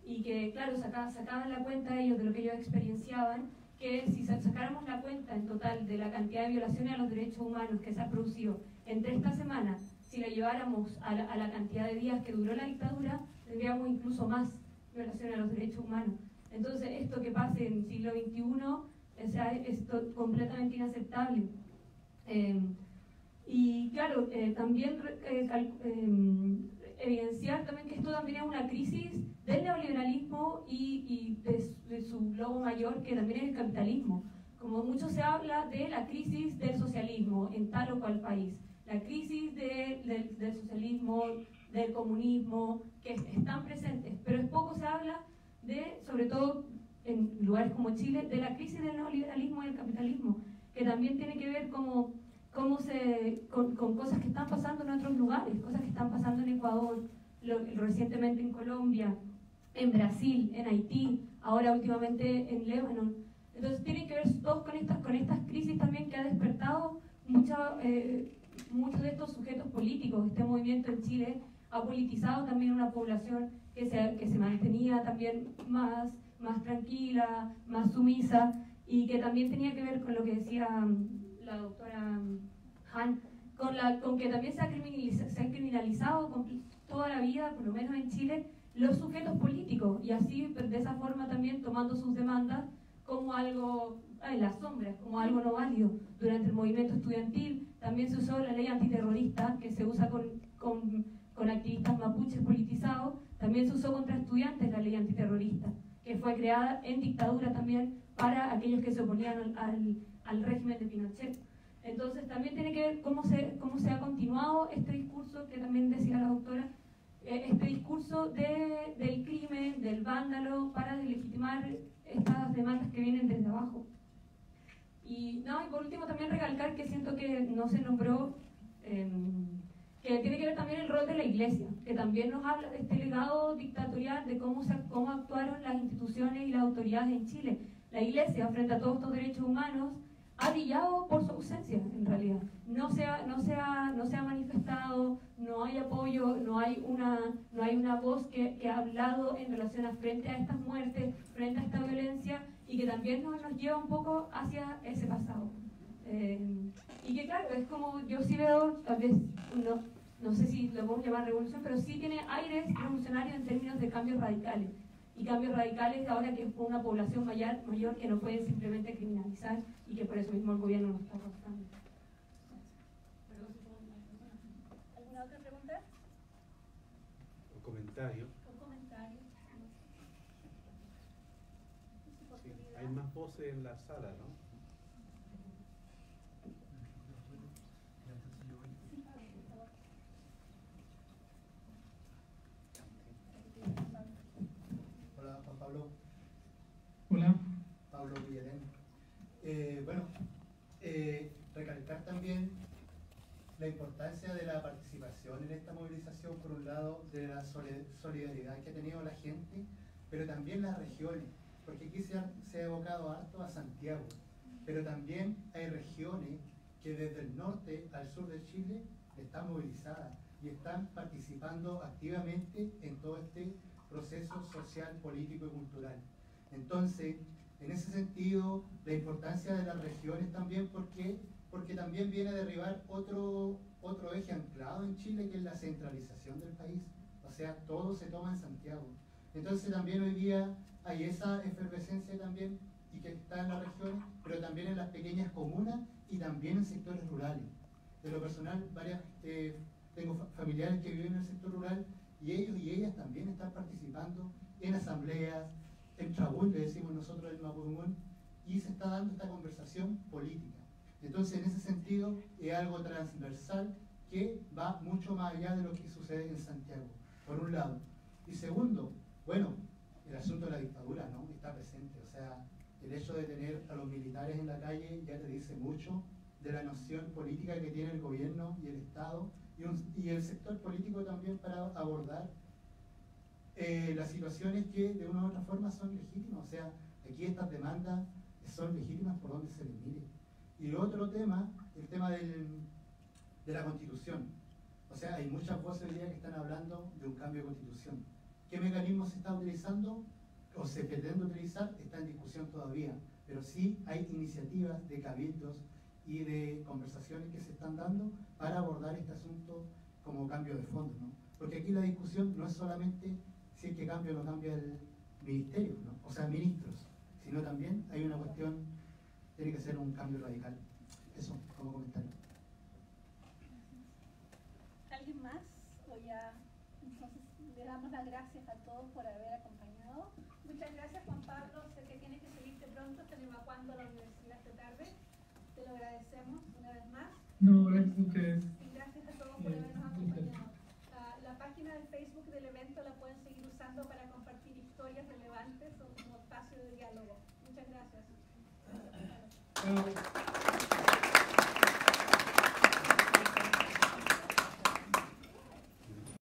y que, claro, saca- sacaban la cuenta ellos de lo que ellos experienciaban, que si sa- sacáramos la cuenta en total de la cantidad de violaciones a los derechos humanos que se ha producido entre esta semana, si la lleváramos a la, cantidad de días que duró la dictadura, tendríamos incluso más violaciones a los derechos humanos. Entonces, esto que pase en el siglo XXI, o sea, es completamente inaceptable. Eh, y claro, eh, también eh, eh, evidenciar también que esto también es una crisis del neoliberalismo y, y de, de su logo mayor, que también es el capitalismo. Como mucho se habla de la crisis del socialismo en tal o cual país, la crisis de- del- del socialismo, del comunismo, que es- están presentes, pero es poco se habla de, sobre todo en lugares como Chile, de la crisis del neoliberalismo y el capitalismo, que también tiene que ver como, cómo se, con, con cosas que están pasando en otros lugares, cosas que están pasando en Ecuador, lo- recientemente en Colombia, en Brasil, en Haití, ahora últimamente en Líbano. Entonces tiene que ver todos con estas, con estas crisis también que ha despertado mucha, eh, muchos de estos sujetos políticos. Este movimiento en Chile ha politizado también una población que se, que se mantenía también más, más tranquila, más sumisa y que también tenía que ver con lo que decía la doctora mm, Han, con la, con que también se ha, criminalizado toda la vida, por lo menos en Chile, los sujetos políticos y así de esa forma también tomando sus demandas como algo en las sombras, como algo no válido. Durante el movimiento estudiantil también se usó la ley antiterrorista que se usa con, con, con activistas mapuches politizados, también se usó contra estudiantes la ley antiterrorista, que fue creada en dictadura también para aquellos que se oponían al, al- al régimen de Pinochet. Entonces también tiene que ver cómo se, cómo se ha continuado este discurso que también decía la doctora, eh, este discurso de, del crimen, del vándalo, para legitimar estas demandas que vienen desde abajo. Y, no, y por último también recalcar que siento que no se nombró, eh, que tiene que ver también el rol de la iglesia, que también nos habla de este legado dictatorial, de cómo, se, cómo actuaron las instituciones y las autoridades en Chile. La iglesia, frente a todos estos derechos humanos, ha brillado por su ausencia, en realidad. No se ha, no se ha, no se ha manifestado, no hay apoyo, no hay una, no hay una voz que, que ha hablado en relación a frente a estas muertes, frente a esta violencia, y que también nos, nos lleva un poco hacia ese pasado. Eh, y que claro, es como, yo sí veo, tal vez, no, no sé si lo podemos llamar revolución, pero sí tiene aires revolucionarios en términos de cambios radicales. Y cambios radicales ahora que es una población mayor, mayor que no pueden simplemente criminalizar y que por eso mismo el gobierno nos está arrastrando. ¿Alguna otra pregunta Un comentario. o comentario? Sí, hay más voces en la sala, ¿no? Hola, Juan Pablo. Hola. Pablo Villarén. Eh, bueno, eh, recalcar también la importancia de la participación en esta movilización, por un lado, de la soli- solidaridad que ha tenido la gente, pero también las regiones, porque aquí se ha, se ha evocado harto a Santiago, pero también hay regiones que desde el norte al sur de Chile están movilizadas y están participando activamente en todo este proceso social, político y cultural. Entonces, en ese sentido, la importancia de las regiones también, porque porque también viene a derribar otro, otro eje anclado en Chile, que es la centralización del país. O sea, todo se toma en Santiago. Entonces también hoy día hay esa efervescencia también, y que está en las regiones, pero también en las pequeñas comunas y también en sectores rurales. De lo personal, varias, eh, tengo fa- familiares que viven en el sector rural y ellos y ellas también están participando en asambleas, en trabús, le decimos nosotros en Mapudungun, y se está dando esta conversación política. Entonces, en ese sentido, es algo transversal que va mucho más allá de lo que sucede en Santiago, por un lado. Y segundo, bueno, el asunto de la dictadura, ¿no? Está presente. O sea, el hecho de tener a los militares en la calle ya te dice mucho de la noción política que tiene el gobierno y el Estado y el sector político también para abordar eh, las situaciones que de una u otra forma son legítimas. O sea, aquí estas demandas son legítimas por donde se les mire. Y el otro tema, el tema del, de la constitución. O sea, hay muchas voces hoy día que están hablando de un cambio de constitución. ¿Qué mecanismo se está utilizando o se pretende utilizar? Está en discusión todavía. Pero sí hay iniciativas de cabildos y de conversaciones que se están dando para abordar este asunto como cambio de fondo. ¿no? Porque aquí la discusión no es solamente si es que cambia o no cambia el ministerio, ¿no? o sea, ministros, sino también hay una cuestión, tiene que ser un cambio radical. Eso, como comentario. ¿Alguien más? O ya, entonces le damos las gracias a todos por haber acompañado. Muchas gracias Juan Pablo, sé que tienes que salirte pronto, están evacuando a la universidad esta tarde. Te lo agradecemos una vez más. No, gracias a ustedes. 嗯。